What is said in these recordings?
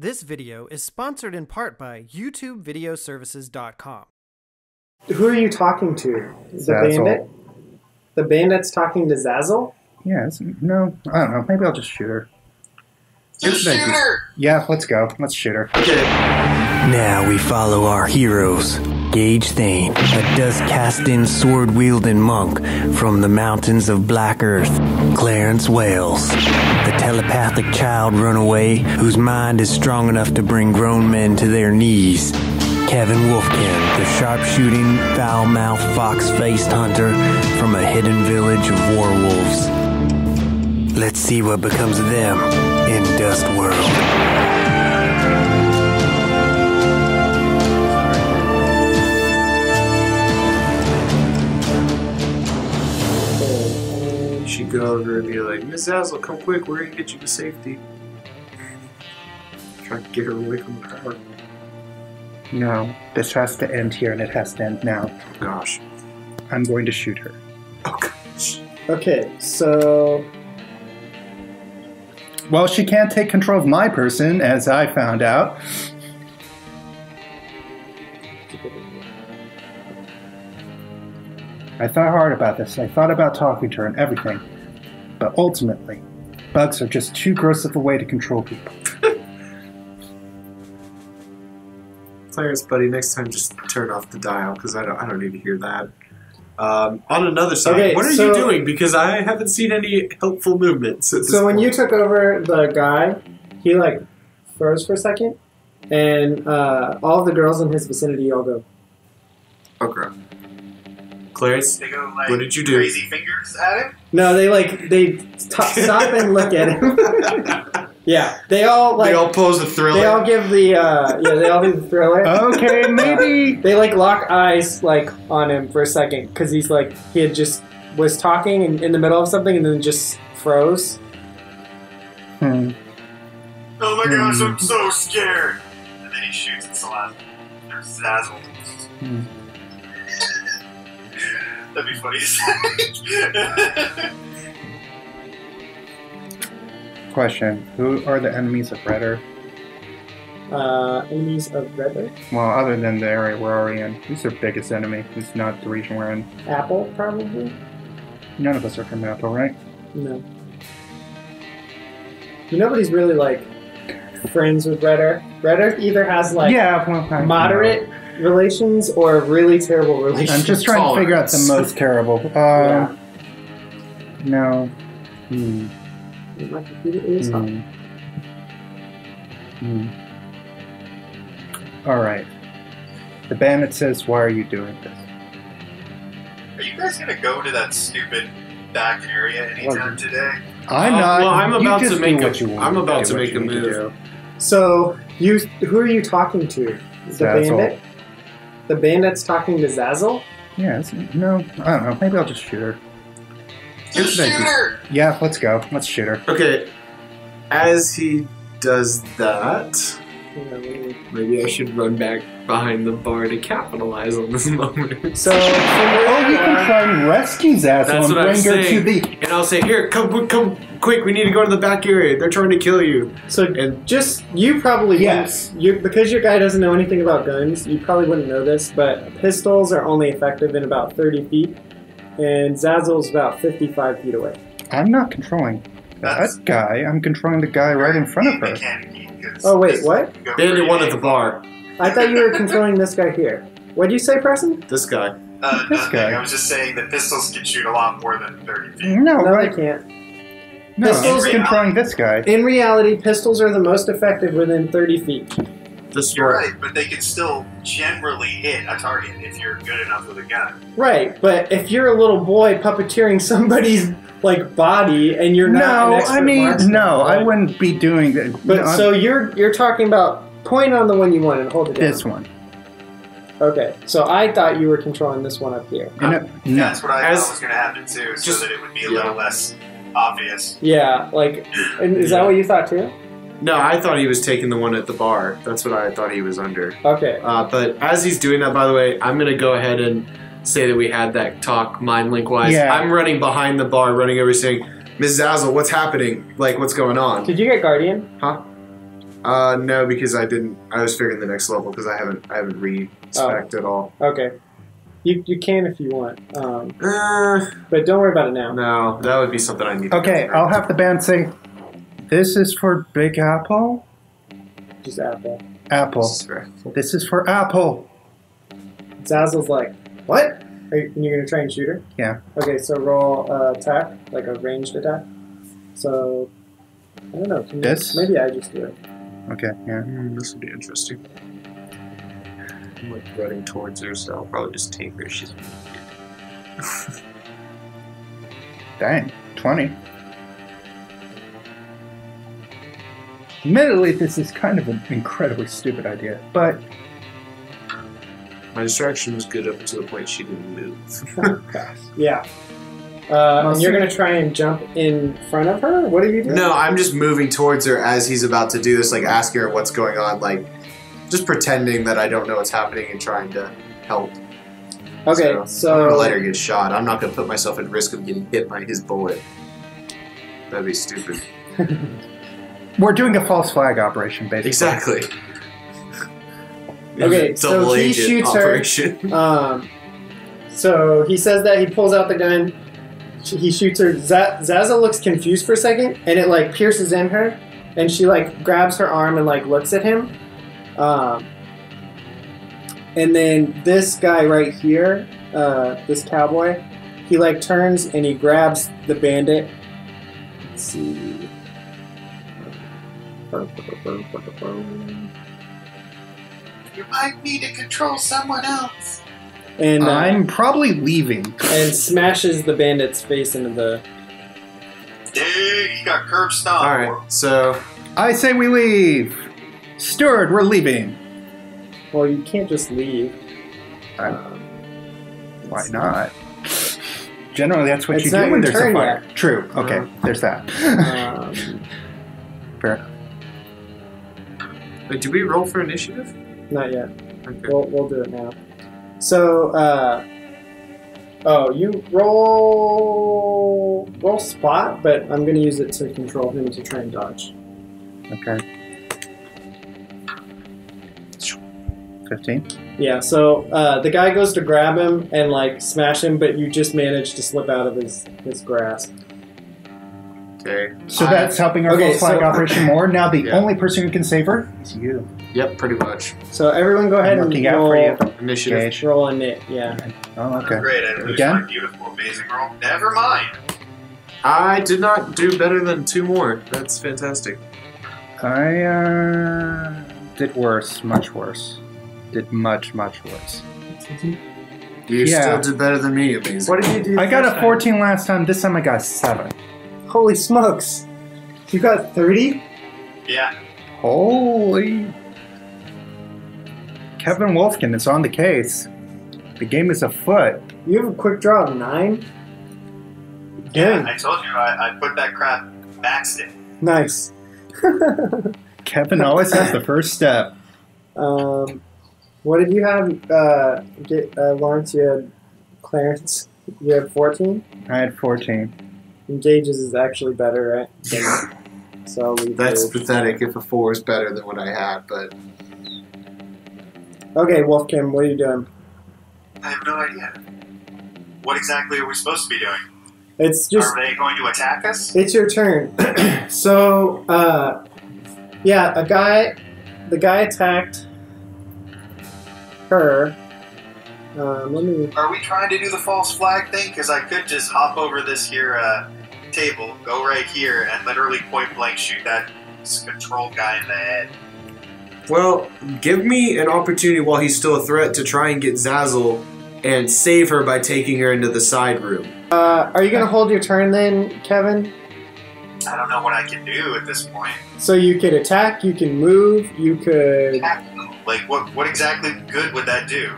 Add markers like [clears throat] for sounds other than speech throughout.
This video is sponsored in part by YouTubeVideoServices.com. Who are you talking to? The Zazzle. bandit? The bandit's talking to Zazzle? Yeah, it's, no, I don't know. Maybe I'll just shoot her. Just shoot her! Yeah, let's go. Let's shoot her. Okay. Now we follow our heroes. Gage Thane, a dust casting, sword wielding monk from the mountains of Black Earth. Clarence Wells, the telepathic child runaway whose mind is strong enough to bring grown men to their knees. Kevin Wolfkin, the sharpshooting, foul mouthed, fox faced hunter from a hidden village of werewolves. Let's see what becomes of them in Dust World. Go over and be like, Miss Zazzle, come quick, we're gonna get you to safety. Try to get her away from the power. No, this has to end here, and it has to end now. Oh gosh. I'm going to shoot her. Oh gosh. Okay, so Well, she can't take control of my person, as I found out. I thought hard about this. I thought about talking to her and everything. But ultimately, bugs are just too gross of a way to control people. [laughs] Clarence, buddy, next time just turn off the dial because I don't, I don't need to hear that. Um, on another side, Okay, what are so- you doing? Because I haven't seen any helpful movements. at this so when you took over the guy, he like froze for a second, and uh, all the girls in his vicinity all go. Okay. Clarence, They go like What did you do? crazy fingers at him. No, they like they t- [laughs] stop and look at him. [laughs] yeah, they all like they all pose the thriller. they all give the uh, yeah they all do the thriller. [laughs] Okay, maybe. They like lock eyes like on him for a second because he's like he had just was talking in, in the middle of something and then just froze. Hmm. Oh my gosh, Hmm. I'm so scared. And then he shoots at Celeste. They're zazzled. Hmm. That'd be funny. [laughs] Question Who are the enemies of Red Earth? Uh, enemies of Red Earth? Well, other than the area we're already in, who's their biggest enemy? Who's not the region we're in? Apple probably. None of us are from Apple, right? No. Nobody's really like friends with Red Earth. Red Earth either has like yeah, well, I- moderate relations or really terrible relations. I'm just trying to figure out the most terrible. [laughs] Uh, No. Hmm. My computer is on. Hmm. Hmm. All right. The bandit says, "Why are you doing this?" Are you guys gonna go to that stupid back area anytime today? I'm Uh, not. well, I'm about to make a- what you want I'm about to make a need to move. So you, who are you talking to? The Zazzle. bandit. The bandit's talking to Zazzle. Yeah. It's, no, I don't know. Maybe I'll just shoot her. Just shoot her! Yeah, let's go. Let's shoot her. Okay. As he does that, You know, we- maybe I should run back behind the bar to capitalize on this [laughs] moment. So from where Oh, you can are- try and rescue Zazzle That's and what I'm bring her to saying. the. And I'll say, "Here, come, come, quick! We need to go to the back area. They're trying to kill you." So And just you probably Yes. wouldn't- you because your guy doesn't know anything about guns. You probably wouldn't know this, but pistols are only effective in about thirty feet, and Zazzle's about fifty-five feet away. I'm not controlling that guy. I'm controlling the guy right in front of her. Mechanic-y, 'cause Oh wait, what? can go Bandit one at the bar. I thought you were controlling this guy here. What'd you say, Preston? This guy. Uh, [laughs] This nothing. guy. I was just saying that pistols can shoot a lot more than 30 feet. No, No, right? I can't. No, Pistols- I'm controlling this guy. In reality, pistols are the most effective within thirty feet. This You're one. right, but they can still generally hit a target if you're good enough with a gun. Right, but if you're a little boy puppeteering somebody's like body and you're not an No, expert I mean, marksman, no, I wouldn't be doing that. But No, so you're you're talking about point on the one you want and hold it down. this one. Okay, so I thought you were controlling this one up here. You know- no. That's what I As- thought was going to happen too, so just- that it would be a yeah. little less obvious. Yeah, like, and is that what you thought too? No, I thought he was taking the one at the bar. That's what I thought he was under. Okay. Uh, but as he's doing that, by the way, I'm gonna go ahead and say that we had that talk mind link wise. Yeah. I'm running behind the bar, running over, saying, "Ms. Zazzle, what's happening? Like, what's going on?" Did you get Guardian? Huh? Uh, no, because I didn't. I was figuring the next level because I haven't. I haven't re-spec'd at all. Okay. You, you can if you want, um, Uh, but don't worry about it now. no, that would be something I need. to Okay, figure I'll have the band say, "This is for Big Apple." Just Apple. Apple. This is fair. This is for Apple. Zazzle's like, what? Are you, and you're gonna try and shoot her? Yeah. Okay, so roll uh, attack, like a ranged attack. So I don't know. Can you- This? Maybe I just do it. Okay, yeah. Hmm, this would be interesting. I'm like running towards her, so I'll probably just take her. She's [laughs] Dang, 20. Admittedly, this is kind of an incredibly stupid idea, but my distraction was good up to the point she didn't move. [laughs] Yeah. Uh, and you're gonna try and jump in front of her. What are you doing? no, I'm just moving towards her as he's about to do this, like asking her what's going on, like just pretending that I don't know what's happening and trying to help. Okay, so I'm gonna let her get shot. I'm not gonna put myself at risk of getting hit by his bullet. That'd be stupid. [laughs] we're doing a false flag operation, basically. Exactly. Okay, so he shoots her. [laughs] [laughs] Um, so he says that he pulls out the gun. He shoots her. Z- Zaza looks confused for a second, and it like pierces in her, and she like grabs her arm and like looks at him. Um, and then this guy right here, uh, this cowboy, he like turns and he grabs the bandit. Let's see. You might need to control someone else. And uh, I'm probably leaving. and smashes the bandit's face into the Dude, he got curb stomped. All right, so I say we leave. Steward, we're leaving. Well, you can't just leave. I'm- Um, Why not? Generally, that's what It's you do when there's a turn fire. True. Okay, Uh, there's that. um, [laughs] Fair. wait, did we roll for initiative? Not yet. Okay. We'll, we'll do it now. So, uh, oh, you roll roll spot, but I'm gonna use it to control him to try and dodge. Okay. 15. Yeah. So uh, the guy goes to grab him and like smash him, but you just manage to slip out of his his grasp. Okay. So I- that's helping our Okay, false flag so- operation more. Now the [laughs] Yeah. only person who can save her is you. Yep, pretty much. So everyone, go ahead I'm and looking out roll, for you. Initiative. Gage. roll a knit. Yeah. Oh, okay. Great, I lose Again? my beautiful, amazing roll. Never mind. I did not do better than two more. That's fantastic. I uh, did worse, much worse. Did much, much worse. You Yeah. still did better than me, amazing. What did you do? I got first a time? 14 last time. This time I got a 7. Holy smokes! You got thirty. Yeah. Holy. Kevin Wolfkin is on the case. The game is afoot. You have a quick draw of nine. Yeah, Dang. I told you I, I put that crap maxed it. Nice. [laughs] Kevin always has the first step. Um, what did you have? Uh, get, uh, Lawrence, you had Clarence. You had fourteen. I had 14. And Gage's is actually better, right? Than- [laughs] so I'll leave That's Gage. pathetic if a four is better than what I had, but Okay, Wolfkin, what are you doing? I have no idea. What exactly are we supposed to be doing? It's just are they going to attack us? It's your turn. [clears throat] so, uh, yeah, a guy, the guy attacked her. Um, let me. Are we trying to do the false flag thing? Because I could just hop over this here uh, table, go right here, and literally point blank shoot that control guy in the head. Well, give me an opportunity while he's still a threat to try and get Zazzle and save her by taking her into the side room. Uh, are you gonna hold your turn then, Kevin? I don't know what I can do at this point. So you could attack, you can move, you could. Attack? Like, what, what exactly good would that do?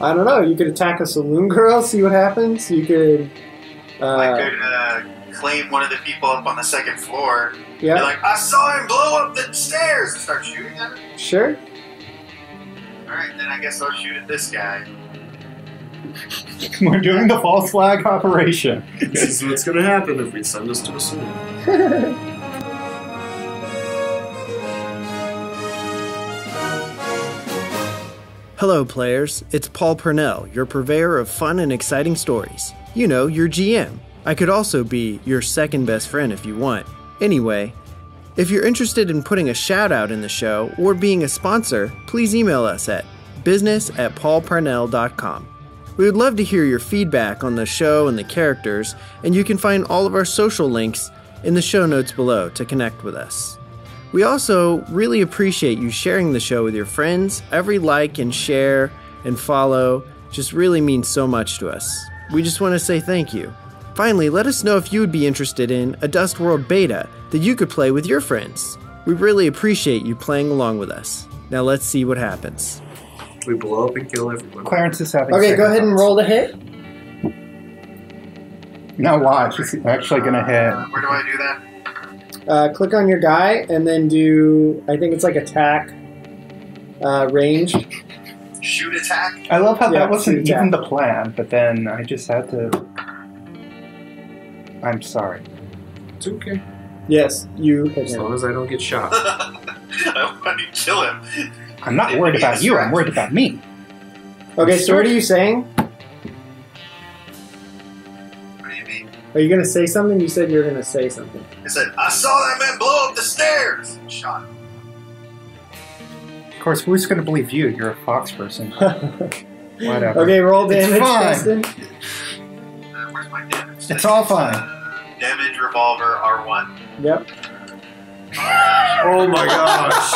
I don't know. You could attack a saloon [laughs] girl, see what happens. You could. I Uh, could uh, claim one of the people up on the second floor. Yeah. Like, I saw him blow up the stairs and start shooting at him. Sure. Alright, then I guess I'll shoot at this guy. [laughs] We're doing the false flag operation. this is what's going to happen if we send us to a sewer. [laughs] Hello, players. It's Paul Purnell, your purveyor of fun and exciting stories. You know, your GM. I could also be your second best friend if you want. Anyway, if you're interested in putting a shout out in the show or being a sponsor, please email us at business at paulparnell.com. We would love to hear your feedback on the show and the characters, and you can find all of our social links in the show notes below to connect with us. We also really appreciate you sharing the show with your friends. Every like and share and follow just really means so much to us. We just want to say thank you. Finally, let us know if you would be interested in a Dust World beta that you could play with your friends. We really appreciate you playing along with us. Now let's see what happens. We blow up and kill everyone. Clarence is having. Okay, go ahead and roll the hit. No, watch. She's actually gonna Uh, hit. where do I do that? Uh, click on your guy and then do. I think it's like attack, uh, ranged. Shoot attack? I love how Yeah, that wasn't even attack. the plan, but then I just had to. I'm sorry. It's okay. Yes, you hit As him. long as I don't get shot. [laughs] I want to kill him. I'm not worried about you. I'm worried about me. Okay, so what are you saying? What do you mean? Are you gonna say something? You said you were gonna say something. I said, I saw that man blow up the stairs! Shot him. Of course, who's gonna believe you? You're a fox person. [laughs] Whatever. okay, roll It's damage, fine. Justin. Uh, where's my damage? It's all fine. Damage revolver R1. Yep. [laughs] oh my gosh.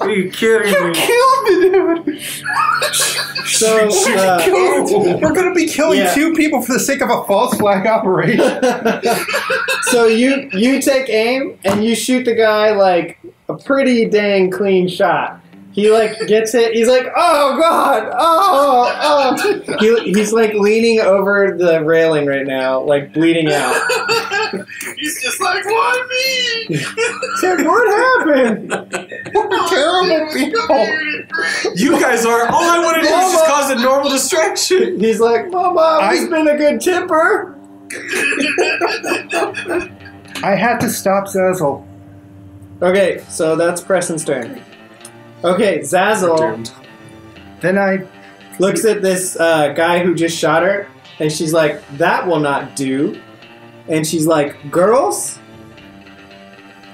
Are you kidding me? Killed me, dude. [laughs] So, uh, Killed. We're gonna be killing Yeah. two people for the sake of a false flag operation. [laughs] so you you take aim and you shoot the guy like a pretty dang clean shot. He like gets it. He's like, oh god, oh oh. He, he's like leaning over the railing right now, like bleeding out. [laughs] He's just like, why me? He's what happened? We're terrible people. You guys are. All I want to do is just cause a normal distraction. He's like, Mama, I- he's been a good tipper. [laughs] I had to stop Zazzle. Okay, so that's Preston's turn. Okay, Zazzle Then I looks at this uh, guy who just shot her, and she's like, "That will not do." And she's like, "Girls,"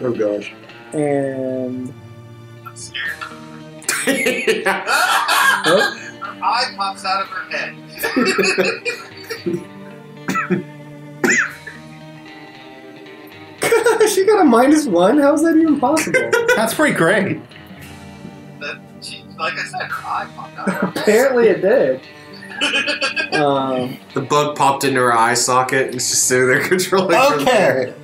Oh gosh. and I'm scared. oh, Her eye pops out of her head. [laughs] she got a minus one. How is that even possible? [laughs] that's pretty great. That she, like I said, her eye popped out of her head. Apparently, it did. [laughs] Um, The bug popped into her eye socket and it's just sitting there [laughs] controlling her. Okay.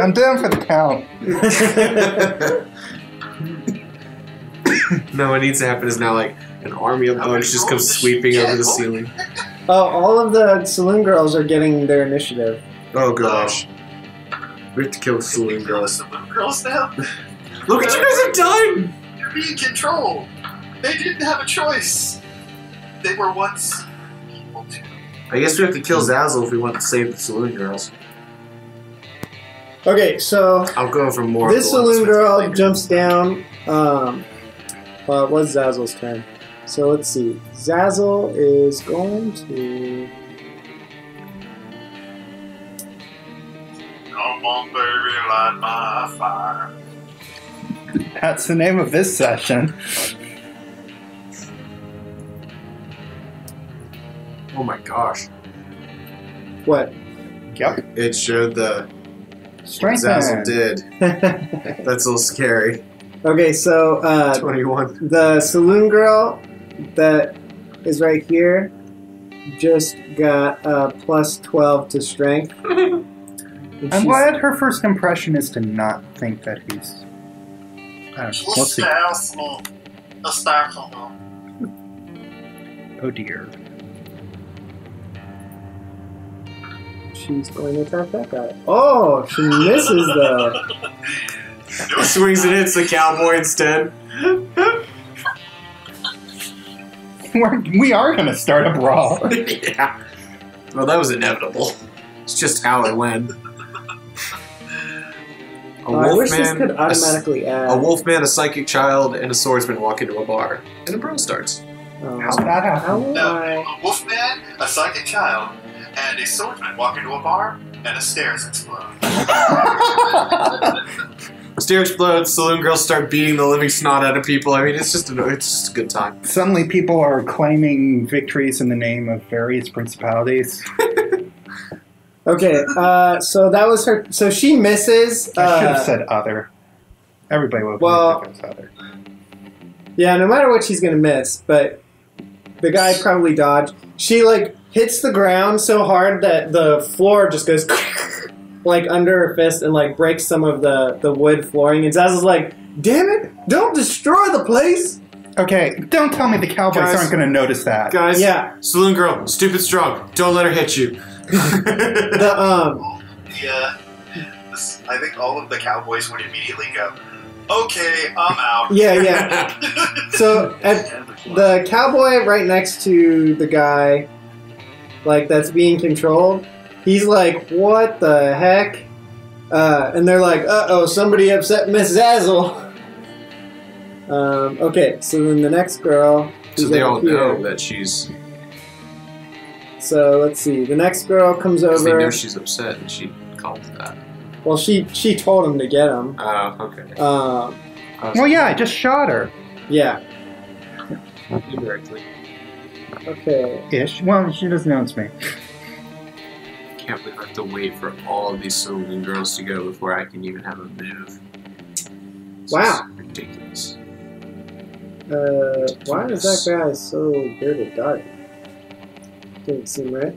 I'm down for the count. [laughs] No, what needs to happen is now like an army of bugs just comes sweeping over the ceiling. oh, all of the saloon girls are getting their initiative. Oh gosh. We have to kill saloon girls. saloon girls now? Look what you guys have done! They're being controlled. They didn't have a choice. They were once people too. I guess we have to kill Zazzle if we want to save the saloon girls. Okay, so I'll go for more. this of the ones saloon girl later. jumps down. Um, well, it was Zazzle's turn. So let's see. Zazzle is going to. Come on, baby, light my fire. [laughs] That's the name of this session. Oh my gosh. What? Yep. It showed the Strength Zazzle man. did. [laughs] That's a little scary. okay, so uh, 21. the saloon girl that is right here just got uh, plus 12 to strength. [laughs] I'm glad her first impression is to not think that he's. I don't know. Let's see. A star Oh dear. She's going to attack that guy. Oh, she misses though. [laughs] Swings and hits the cowboy instead. [laughs] We're, we are going to start a brawl. [laughs] yeah. Well, that was inevitable. It's just how it went. A Oh, I wish this wolfman, could a s- automatically add. a wolfman, a psychic child, and a swordsman walk into a bar, and a brawl starts. um, How's that how happen? will No, I? a wolfman, a psychic child, and a swordsman walk into a bar, and a stairs explode. [laughs] Stair explodes. Saloon girls start beating the living snot out of people. I mean, it's just a, it's just a good time. Suddenly, people are claiming victories in the name of various principalities. [laughs] Okay, uh, so that was her. So she misses. I should have Uh, said other. Everybody would well- think it was other. yeah, no matter what, she's gonna miss. But the guy probably dodged. She like hits the ground so hard that the floor just goes [laughs] like under her fist and like breaks some of the the wood flooring. And Zaz is like, "Damn it! Don't destroy the place!" Okay, don't tell me the Cowboys Guys- aren't going to notice that. Guys, Yeah, Saloon girl, stupid strong. Don't let her hit you. The um, Yeah. This- I think all of the cowboys would immediately go, okay, I'm out. yeah, yeah. So [laughs] at the cowboy right next to the guy, like that's being controlled, he's like, "What the heck?" Uh, and they're like, "Uh oh, somebody upset Miss Zazzle." Um, okay, so then the next girl. so they all here- know that she's. So let's see. The next girl comes 'cause They know over. she's upset, and she called that. Well, she she told him to get him. Oh, okay. Um, Well, yeah, I just shot her. yeah. Indirectly. Okay. Ish. Well, she doesn't know it's me. Can't believe I have to wait for all of these saloon girls to go before I can even have a move. This Wow. is ridiculous. Uh, why is that guy so good at dodging? Didn't seem right.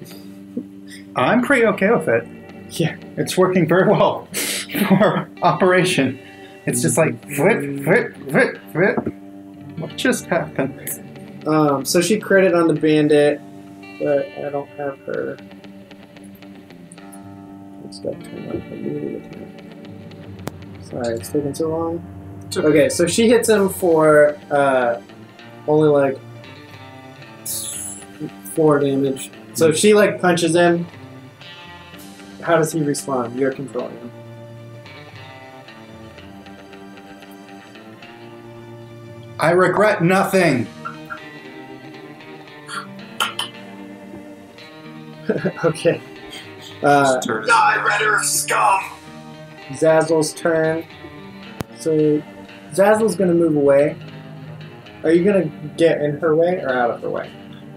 I'm pretty okay with it. Yeah. It's working very well [laughs] for operation. It's just like flip, flip, flip, flip. What just happened? Um, so she credit on the bandit, but I don't have her. It's got to turn on attack. Sorry, it's taking so long. Okay. Okay, so she hits him for uh, only like four damage. So if she like punches him. How does he respond? You're controlling him. I regret nothing. [laughs] okay. Uh, turn. Die, Red Earth scum! Zazzle's turn. So Zazzle's gonna move away. Are you gonna get in her way or out of her way?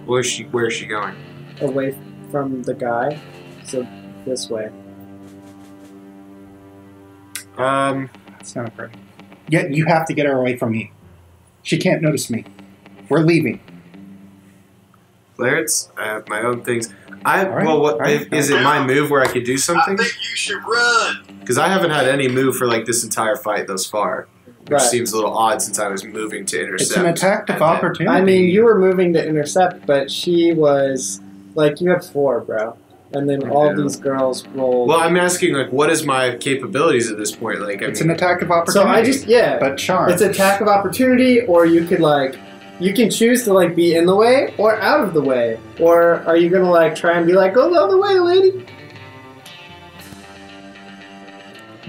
Where's she? Where's she going? Away from the guy. So this way. Um, That's not great. Yet you have to get her away from me. She can't notice me. We're leaving. Clarence, I have my own things. I All right, well, what all right. is it? My move where I could do something? I something? think you should run! Because I haven't had any move for like this entire fight thus far, which Right. seems a little odd since I was moving to intercept. It's an attack of opportunity. I mean, you were moving to intercept, but she was like you had four, bro. And then all Yeah. these girls rolled. Well, I'm asking like, what is my capabilities at this point? Like, I It's mean, an attack of opportunity. so opportunity. I just yeah. But charm. It's attack of opportunity, or you could like, you can choose to like be in the way or out of the way, or are you gonna like try and be like, go the other way, lady?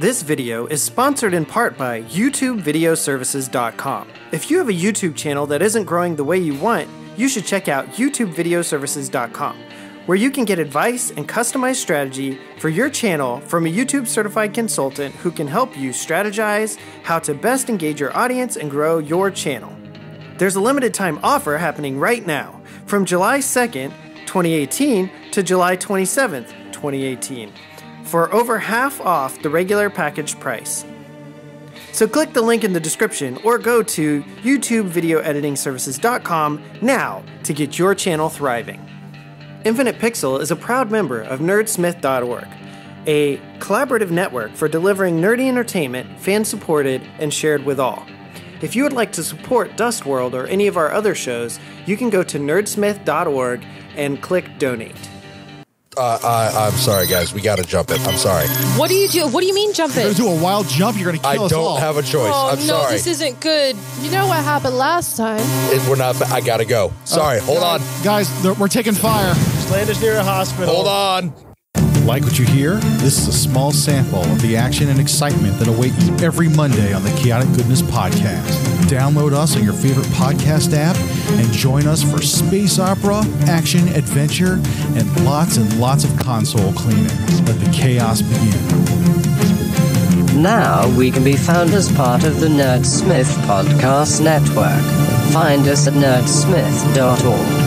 This video is sponsored in part by YouTubeVideoServices.com. If you have a YouTube channel that isn't growing the way you want, you should check out YouTubeVideoServices.com, where you can get advice and customized strategy for your channel from a YouTube certified consultant who can help you strategize how to best engage your audience and grow your channel. There's a limited time offer happening right now from July 2nd, 2018 to July 27th, 2018 for over half off the regular package price. So click the link in the description or go to YouTubeVideoEditingServices.com now to get your channel thriving. Infinite Pixel is a proud member of Nerdsmith.org, a collaborative network for delivering nerdy entertainment, fan supported, and shared with all. If you would like to support Dust World or any of our other shows, you can go to nerdsmith.org and click donate. Uh, I, I'm sorry, guys. We got to jump it. I'm sorry. What do you do? What do you mean jump it? You're gonna do a wild jump. You're gonna I kill us all. don't have a choice. Oh I'm no, sorry. this isn't good. You know what happened last time? It- we're not. I gotta go. Sorry. Hold on. guys. they're- We're taking fire. Land us near a hospital. Hold on. Like what you hear? This is a small sample of the action and excitement that await you every Monday on the Chaotic Goodness Podcast. Download us on your favorite podcast app and join us for space opera, action, adventure, and lots and lots of console cleaning. Let the chaos begin. Now we can be found as part of the Nerdsmith Podcast Network. Find us at nerdsmith.org.